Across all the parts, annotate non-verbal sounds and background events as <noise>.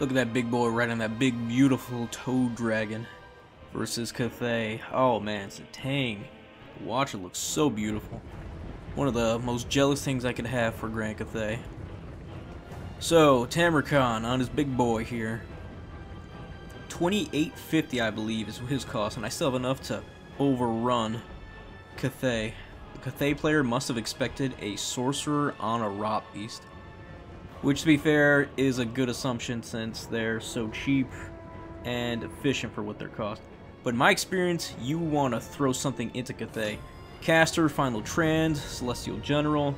Look at that big boy riding that big, beautiful toad dragon versus Cathay. Oh man, it's a tang. Watch it looks so beautiful. One of the most jealous things I could have for Grand Cathay. So, Tamurkhan on his big boy here. 2850 I believe is his cost, and I still have enough to overrun Cathay. The Cathay player must have expected a sorcerer on a rot beast. Which, to be fair, is a good assumption since they're so cheap and efficient for what they're cost. But in my experience, you want to throw something into Cathay. Caster, Final Trend, Celestial General,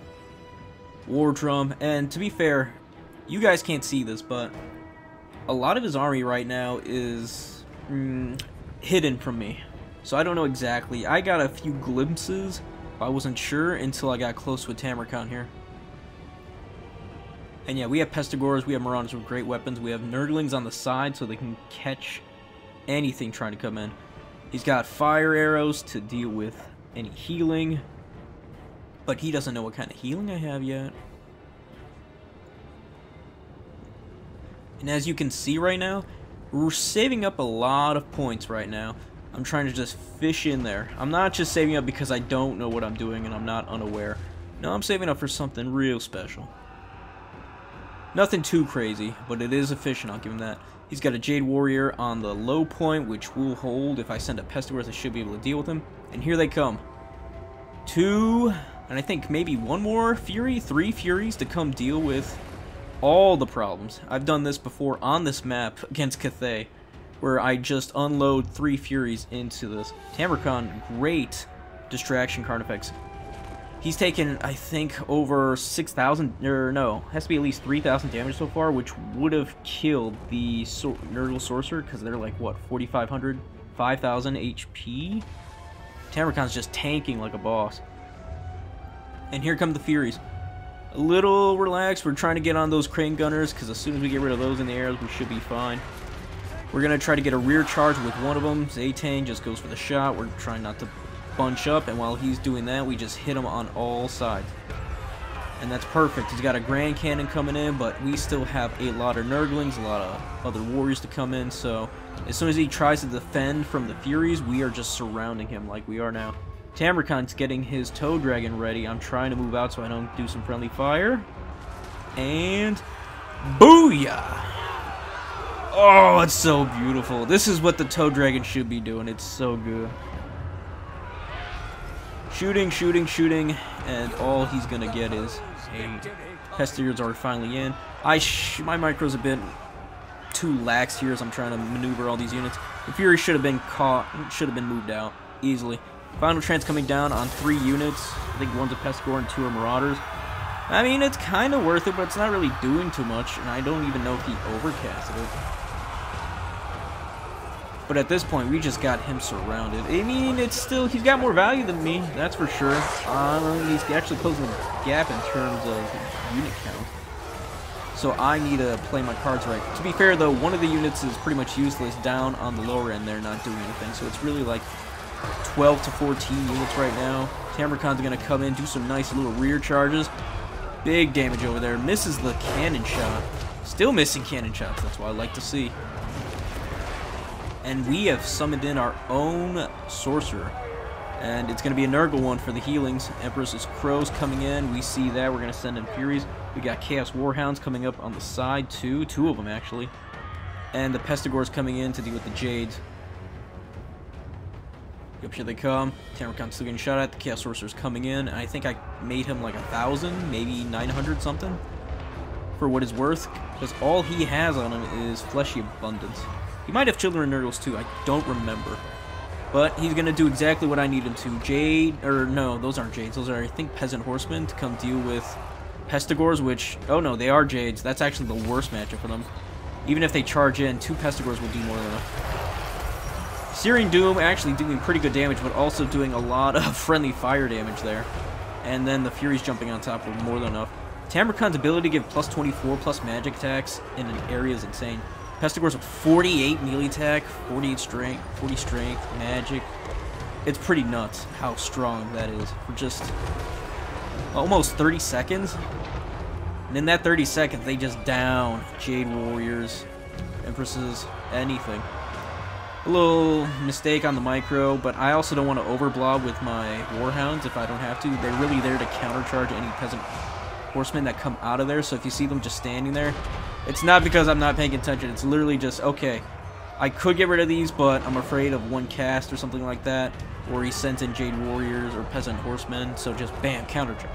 War Drum, and to be fair, you guys can't see this, but a lot of his army right now is mm, hidden from me. So I don't know exactly. I got a few glimpses, but I wasn't sure until I got close with Tamurkhan here. And yeah, we have Pestigors, we have Marauders with great weapons, we have Nurglings on the side so they can catch anything trying to come in. He's got fire arrows to deal with any healing, but he doesn't know what kind of healing I have yet. And as you can see right now, we're saving up a lot of points right now. I'm trying to just fish in there. I'm not just saving up because I don't know what I'm doing and I'm not unaware. No, I'm saving up for something real special. Nothing too crazy, but it is efficient, I'll give him that. He's got a Jade Warrior on the low point, which will hold. If I send a Pestigors, I should be able to deal with him. And here they come. Two, and I think maybe one more Fury, three Furies to come deal with all the problems. I've done this before on this map against Cathay, where I just unload three Furies into this. Tamurkhan, great distraction card effects. He's taken, I think, over 6,000, or no, has to be at least 3,000 damage so far, which would have killed the so Nurgle Sorcerer, because they're like, what, 4,500, 5,000 HP? Tamurkhan's just tanking like a boss. And here come the Furies. A little relaxed, we're trying to get on those Crane Gunners, because as soon as we get rid of those in the arrows, we should be fine. We're going to try to get a rear charge with one of them. Zaytang just goes for the shot. We're trying not to bunch up, and while he's doing that, we just hit him on all sides. And that's perfect. He's got a Grand Cannon coming in, but we still have a lot of Nurglings, a lot of other warriors to come in, so as soon as he tries to defend from the Furies, we are just surrounding him like we are now. Tamurkhan's getting his Toad Dragon ready. I'm trying to move out so I don't do some friendly fire. And... Booyah! Oh, it's so beautiful. This is what the Toad Dragon should be doing. It's so good. Shooting, shooting, shooting, and all he's gonna get is a Pestigors are finally in. I my micro's a bit too lax here as I'm trying to maneuver all these units. The Fury should have been caught, should have been moved out easily. Final Trans coming down on three units. I think one's a Pestigor and two are Marauders. I mean, it's kind of worth it, but it's not really doing too much, and I don't even know if he overcasted it. But at this point, we just got him surrounded. I mean, it's still, he's got more value than me, that's for sure. Um, he's actually closing the gap in terms of unit count. So I need to play my cards right. To be fair, though, one of the units is pretty much useless down on the lower end. They're not doing anything. So it's really like 12 to 14 units right now. Tamurkhan's going to come in, do some nice little rear charges. Big damage over there. Misses the cannon shot. Still missing cannon shots. That's what I like to see and we have summoned in our own sorcerer. And it's going to be a Nurgle one for the healings. Empress's Crows coming in. We see that. We're going to send in Furies. We got Chaos Warhounds coming up on the side, too. Two of them, actually. And the Pestigors coming in to deal with the Jades. Yep, here they come. Tamurkhan's still getting shot at. The Chaos Sorcerer's coming in. I think I made him like a thousand, maybe 900 something. For what it's worth. Because all he has on him is Fleshy Abundance. He might have Children of Nurgles too, I don't remember. But he's going to do exactly what I need him to. Jade, or no, those aren't Jades. Those are, I think, Peasant Horsemen to come deal with Pestigors, which, oh no, they are Jades. That's actually the worst matchup for them. Even if they charge in, two Pestigors will do more than enough. Searing Doom actually doing pretty good damage, but also doing a lot of <laughs> friendly fire damage there. And then the Furies jumping on top of more than enough. Tamurkhan's ability to give plus 24 plus magic attacks in an area is insane. Pestigors with 48 melee attack, 48 strength, 40 strength, magic. It's pretty nuts how strong that is for just almost 30 seconds. And in that 30 seconds, they just down Jade Warriors, Empresses, anything. A little mistake on the micro, but I also don't want to overblob with my Warhounds if I don't have to. They're really there to countercharge any peasant horsemen that come out of there, so if you see them just standing there, it's not because I'm not paying attention. It's literally just, okay, I could get rid of these, but I'm afraid of one cast or something like that, or he sends in Jade Warriors or Peasant Horsemen, so just bam, countercharge.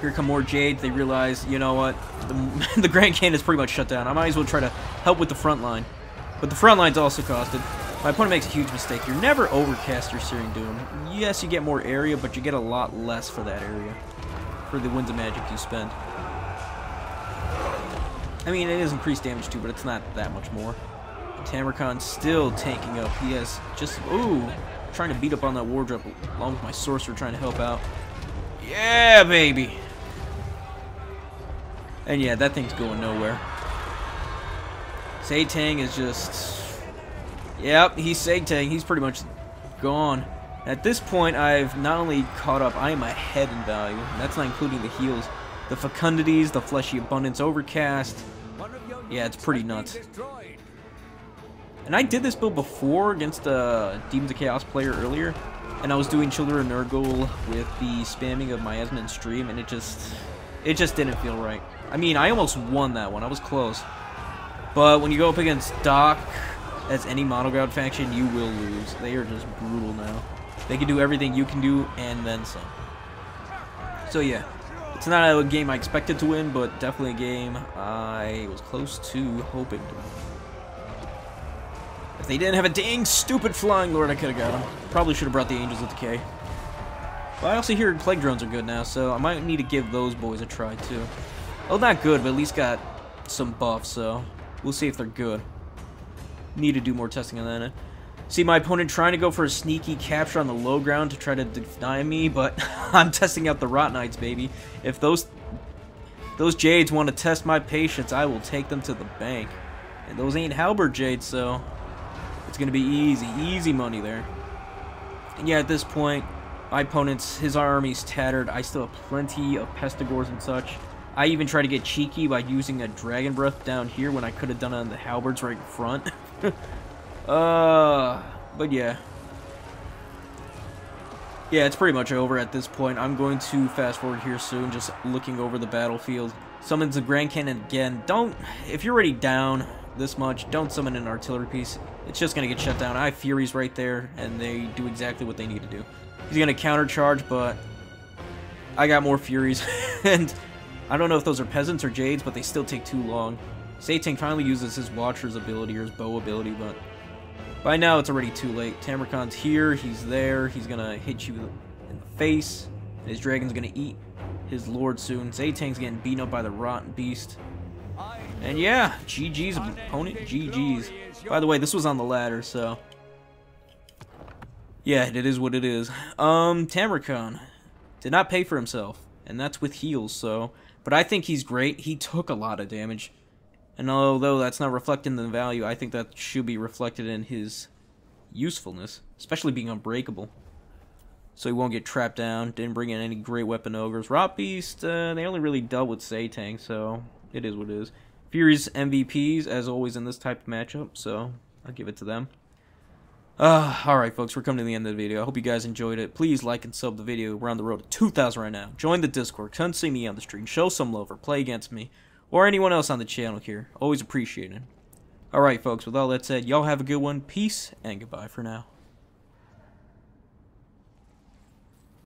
Here come more Jade. They realize, you know what, the, <laughs> the Grand Cannon is pretty much shut down. I might as well try to help with the front line. But the front line's also costed. My opponent makes a huge mistake. You're never overcast your Searing Doom. Yes, you get more area, but you get a lot less for that area. For the Winds of Magic you spend. I mean, it is increased damage too, but it's not that much more. Tamurkhan still tanking up. He has just, ooh, trying to beat up on that wardrobe along with my sorcerer trying to help out. Yeah, baby! And yeah, that thing's going nowhere. Tang is just... Yep, he's Tang. He's pretty much gone. At this point, I've not only caught up, I am ahead in value. That's not including the heals. The Fecundities, the Fleshy Abundance Overcast. Yeah, it's pretty nuts. And I did this build before against a Demons of Chaos player earlier. And I was doing Children of Nurgle with the spamming of Miasma and Stream, and it just... It just didn't feel right. I mean, I almost won that one. I was close. But when you go up against Doc as any Mono Ground faction, you will lose. They are just brutal now. They can do everything you can do, and then some. So yeah, it's not a game I expected to win, but definitely a game I was close to hoping to win. If they didn't have a dang stupid Flying Lord, I could have got him. Probably should have brought the Angels of Decay. But I also hear Plague Drones are good now, so I might need to give those boys a try too. Well, not good, but at least got some buffs, so We'll see if they're good. Need to do more testing on that. See my opponent trying to go for a sneaky capture on the low ground to try to deny me, but <laughs> I'm testing out the Rot Knights, baby. If those those Jades want to test my patience, I will take them to the bank. And those ain't Halberd Jades, so it's going to be easy, easy money there. And yeah, at this point, my opponent's, his army's tattered. I still have plenty of Pestigors and such. I even tried to get cheeky by using a Dragon Breath down here when I could have done it on the Halberds right in front. <laughs> uh, but yeah. Yeah, it's pretty much over at this point. I'm going to fast forward here soon, just looking over the battlefield. Summons a Grand Cannon again. Don't, if you're already down this much, don't summon an artillery piece. It's just going to get shut down. I have Furies right there, and they do exactly what they need to do. He's going to counter charge, but I got more Furies, <laughs> and I don't know if those are peasants or jades, but they still take too long. Satan finally uses his Watcher's ability or his bow ability, but by now it's already too late. Tamurkhan's here, he's there, he's gonna hit you in the face, his dragon's gonna eat his lord soon. Zaytang's getting beaten up by the rotten beast. And yeah, GG's opponent, GG's. By the way, this was on the ladder, so... Yeah, it is what it is. Um, Tamurkhan did not pay for himself, and that's with heals, so... But I think he's great. He took a lot of damage. And although that's not reflected in the value, I think that should be reflected in his usefulness, especially being unbreakable. So he won't get trapped down. Didn't bring in any great weapon ogres. Rot Beast, uh, they only really dealt with Satang, so it is what it is. Fury's MVPs, as always in this type of matchup, so I'll give it to them. Uh, Alright folks, we're coming to the end of the video. I hope you guys enjoyed it. Please like and sub the video. We're on the road to 2,000 right now. Join the Discord. Come see me on the stream. Show some love or play against me. Or anyone else on the channel here. Always appreciated. Alright folks, with all that said, y'all have a good one. Peace and goodbye for now.